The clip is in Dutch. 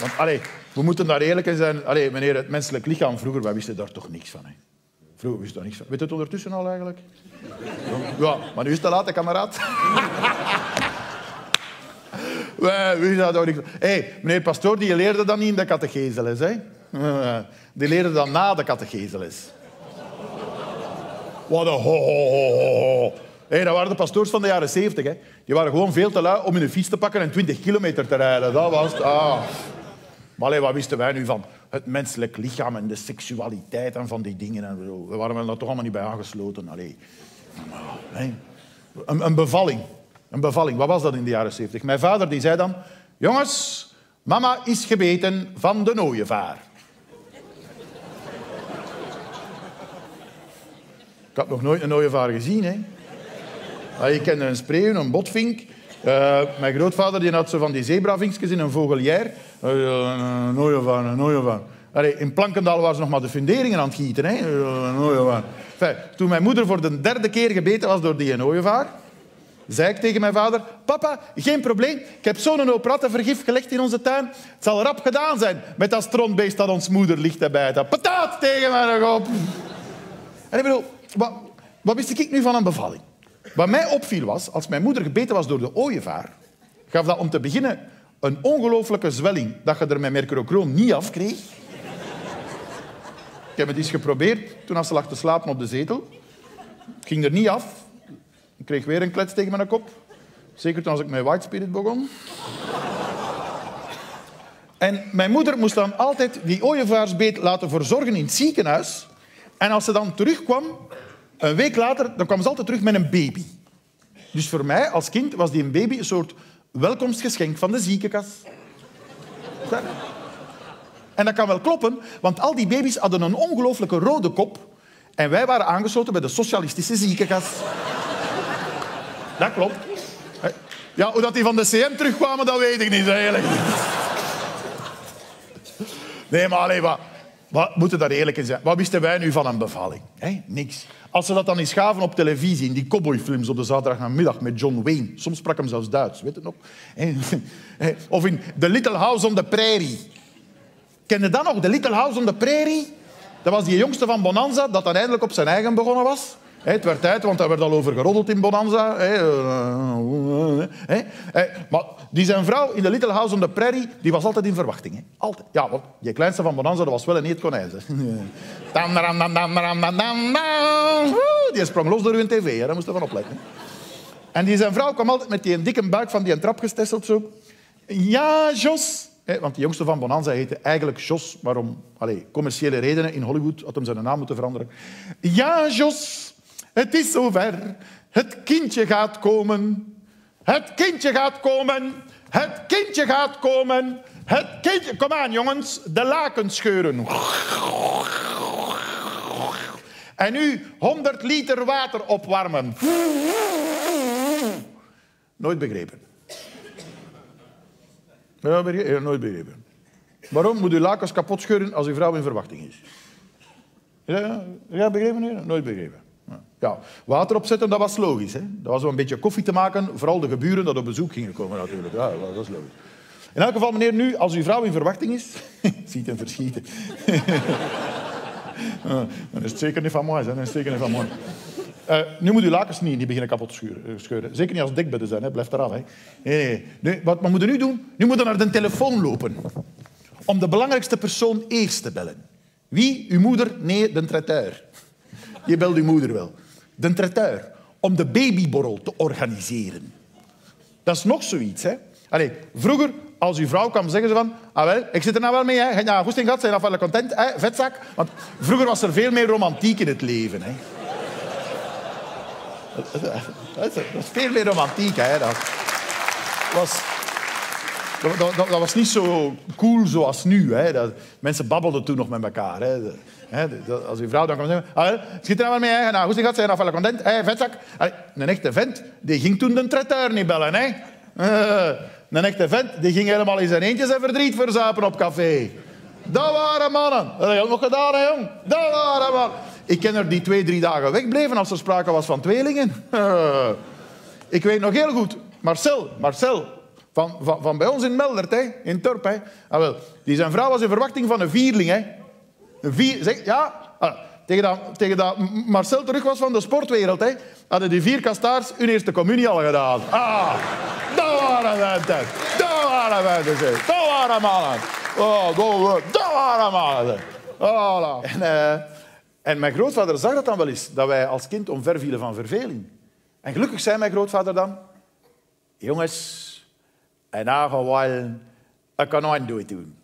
Want allee, we moeten daar eerlijk in zijn. Allee, meneer, het menselijk lichaam, vroeger, wij wisten daar toch niks van. Hè? Vroeger wisten daar niks van. Weet het ondertussen al eigenlijk? Ja, maar nu is het te laat, hè, kameraad. Daar toch niks van. Hé, hey, meneer pastoor, die leerde dat niet in de catecheseles, hè? Die leerde dat na de catecheseles. Wat een ho, ho, ho, ho. Hé, dat waren de pastoors van de jaren 70. Hè. Die waren gewoon veel te lui om in een fiets te pakken en 20 kilometer te rijden. Dat was. Ah. Maar wat wisten wij nu van het menselijk lichaam en de seksualiteit en van die dingen? En zo. We waren er toch allemaal niet bij aangesloten. Een, een bevalling. Een bevalling. Wat was dat in de jaren 70? Mijn vader die zei dan... Jongens, mama is gebeten van de nooievaar. Ik had nog nooit een ooievaar gezien. Hè. Ik kende een spreeuw, een botvink. Uh, mijn grootvader die had zo van die zebravinkjes in een vogelier. Een ooievaar. Allee, in Plankendal waren ze nog maar de funderingen aan het gieten. Hè. Toen mijn moeder voor de derde keer gebeten was door die ooievaar, zei ik tegen mijn vader... Papa, geen probleem. Ik heb zo'n hoop rattenvergif gelegd in onze tuin. Het zal rap gedaan zijn met dat strontbeest dat ons moeder ligt te bijten. Pataat tegen mijn kop. En ik bedoel, wat, wat wist ik nu van een bevalling? Wat mij opviel was, als mijn moeder gebeten was door de ooievaar, gaf dat om te beginnen een ongelooflijke zwelling dat je er met mercurochrome niet af kreeg. Ik heb het eens geprobeerd toen als ze lag te slapen op de zetel. Het ging er niet af. Ik kreeg weer een klets tegen mijn kop. Zeker toen als ik met White Spirit begon. En mijn moeder moest dan altijd die ooievaarsbeet laten verzorgen in het ziekenhuis. En als ze dan terugkwam, een week later, dan kwam ze altijd terug met een baby. Dus voor mij als kind was die baby een soort welkomstgeschenk van de ziekenkast. En dat kan wel kloppen, want al die baby's hadden een ongelooflijke rode kop. En wij waren aangesloten bij de socialistische ziekenkast. Dat klopt. Ja, hoe dat die van de CM terugkwamen, dat weet ik niet eigenlijk. Nee, maar alleen wat. Wat moeten daar eerlijk in zijn? Wat wisten wij nu van een bevalling? Niks. Als ze dat dan eens gaven op televisie, in die cowboyfilms op de zaterdagmiddag met John Wayne. Soms sprak hem zelfs Duits, weet je nog? Of in The Little House on the Prairie. Ken je dat nog, The Little House on the Prairie? Dat was die jongste van Bonanza, dat dan eindelijk op zijn eigen begonnen was. Het werd tijd, want daar werd al over geroddeld in Bonanza. Maar die zijn vrouw in de Little House on the Prairie, die was altijd in verwachting. Altijd. Ja, want die kleinste van Bonanza, dat was wel een konijn. Die sprong los door hun tv, daar moest van opletten. En die zijn vrouw kwam altijd met die dikke buik van die trap gestesteld zo. Ja, Jos. want die jongste van Bonanza heette eigenlijk Jos, maar om commerciële redenen in Hollywood had hem zijn naam moeten veranderen. Ja, Jos, het is zover. Het kindje gaat komen. Het kindje gaat komen. Het kindje gaat komen. Het kindje... Kom aan, jongens. De lakens scheuren. En nu 100 liter water opwarmen. Nooit begrepen. Ja, nooit begrepen. Waarom moet u lakens kapot scheuren als uw vrouw in verwachting is? Ja, ja begrepen? Nee? Nooit begrepen. Ja, water opzetten, dat was logisch. Hè? Dat was om een beetje koffie te maken, vooral de geburen dat op bezoek gingen komen natuurlijk. Ja, dat was logisch. In elk geval, meneer, nu, als uw vrouw in verwachting is... ziet hem verschieten. dan is het zeker niet van mooi. Dan is zeker niet van mooi. Uh, nu moet uw lakens niet, niet beginnen kapot scheuren, eh, scheuren. Zeker niet als dekbedden zijn. Hè. Blijf eraf. Hè. Nee, nee. nee. Wat we moeten nu doen? Nu moeten we naar de telefoon lopen. Om de belangrijkste persoon eerst te bellen. Wie? Uw moeder? Nee, de traiteur. Je belt uw moeder wel. De traiteur. Om de babyborrel te organiseren. Dat is nog zoiets. Hè? Allee, vroeger, als uw vrouw kwam, zeggen ze van... Ah wel, ik zit er nou wel mee. Hè? Ja, goesting gehad, zijn wel content. Hè? Vetzak. Want vroeger was er veel meer romantiek in het leven. Hè? Dat is veel meer romantiek. Hè? Dat was... Dat, dat, dat, was niet zo cool zoals nu. Hè. Dat, mensen babbelden toen nog met elkaar. Hè. als uw vrouw dan kwam zeggen... Ah, schiet er nou mee, hè. Nou, hoe gaat zijn content? Hey, vetzak. een echte vent, die ging toen de traiteur niet bellen. Hè. Uh, een echte vent, die ging helemaal in zijn eentje zijn verdriet verzuipen op café. Dat waren mannen. Dat heb je nog gedaan, hè, jong. Dat waren mannen. Ik ken er die twee, drie dagen wegbleven als er sprake was van tweelingen. Ik weet nog heel goed. Marcel, Marcel, Van, van, van bij ons in Meldert, hè, in Torp. Hè. Ah. Die zijn vrouw was in verwachting van een vierling. Hè. Een vier, zeg, ja, ah, tegen, dat, tegen Marcel terug was van de sportwereld, hè, hadden die vier kastaars hun eerste communie al gedaan. Ah, dat waren mensen. Dat waren mensen, zeg. Dat waren mannen. Oh, dat, dat waren mannen. Voilà. En, uh, en mijn grootvader zag dat dan wel eens, dat wij als kind omver vielen van verveling. En gelukkig zei mijn grootvader dan... Jongens, en na gaan we een doen.